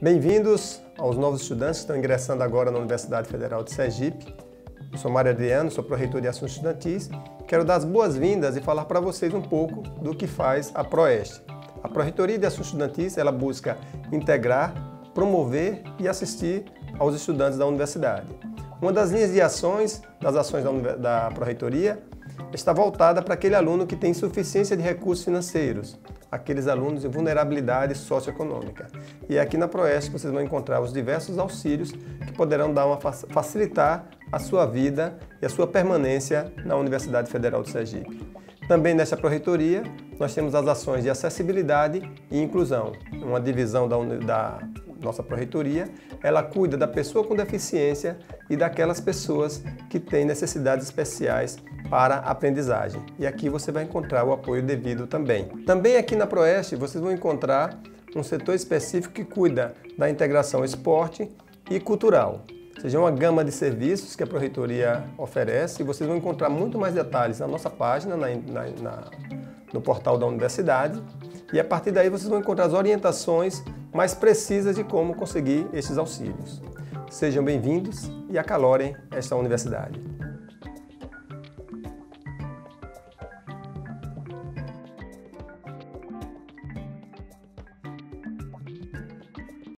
Bem-vindos aos novos estudantes que estão ingressando agora na Universidade Federal de Sergipe. Eu sou Mário Adriano, sou pró-reitor de Assuntos Estudantis. Quero dar as boas-vindas e falar para vocês um pouco do que faz a Proeste. A Pró-Reitoria de Assuntos Estudantis ela busca integrar, promover e assistir aos estudantes da universidade. Uma das linhas de ações, das ações da, da Pró-Reitoria, está voltada para aquele aluno que tem insuficiência de recursos financeiros, aqueles alunos em vulnerabilidade socioeconômica. E aqui na Proeste vocês vão encontrar os diversos auxílios que poderão dar uma, facilitar a sua vida e a sua permanência na Universidade Federal de Sergipe. Também nesta Proreitoria, nós temos as ações de acessibilidade e inclusão, uma divisão da, da nossa Proreitoria, ela cuida da pessoa com deficiência e daquelas pessoas que têm necessidades especiais para aprendizagem. E aqui você vai encontrar o apoio devido também. Também aqui na Proeste vocês vão encontrar um setor específico que cuida da integração esporte e cultural. Ou seja, uma gama de serviços que a Proreitoria oferece e vocês vão encontrar muito mais detalhes na nossa página, na, na, na, no portal da universidade. E a partir daí vocês vão encontrar as orientações mais precisas de como conseguir esses auxílios. Sejam bem-vindos e acalorem esta universidade.